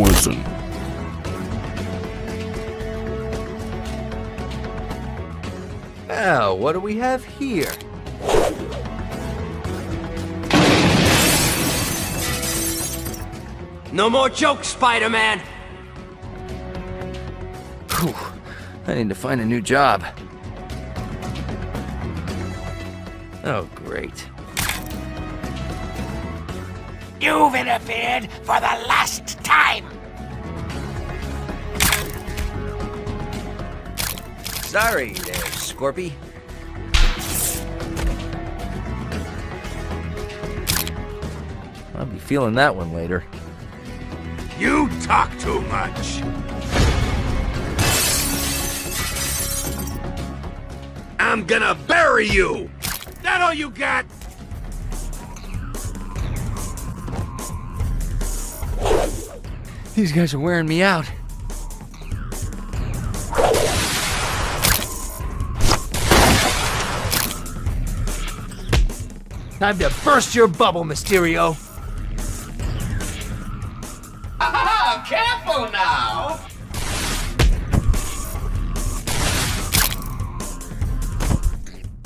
Swenson. Now, what do we have here? No more jokes, Spider-Man! Whew, I need to find a new job. Oh, great. You've interfered for the last time! Sorry there, Scorpy. I'll be feeling that one later. You talk too much. I'm gonna bury you! That all you got? These guys are wearing me out. Time to burst your bubble, Mysterio! Ah, careful now!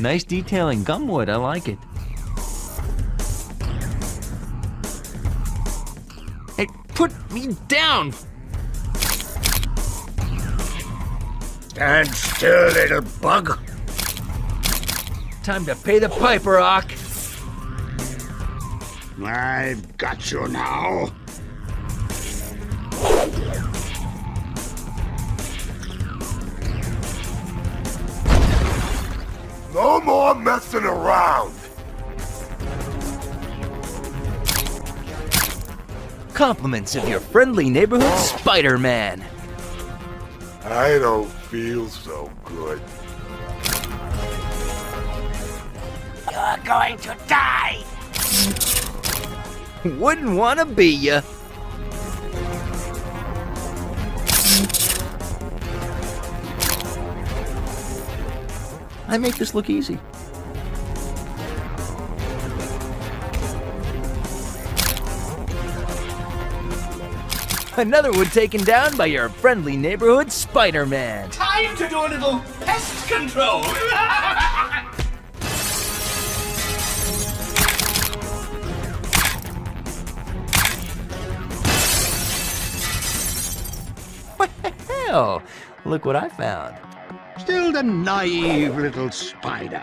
Nice detailing gumwood, I like it. Hey, put me down! Stand still, little bug. Time to pay the piper, Rock! I've got you now. No more messing around. Compliments of your friendly neighborhood Spider-Man. I don't feel so good. You're going to die! Wouldn't wanna be ya. I make this look easy. Another one taken down by your friendly neighborhood Spider-Man. Time to do a little pest control! Hell, look what I found. Still the naive little spider.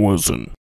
Listen.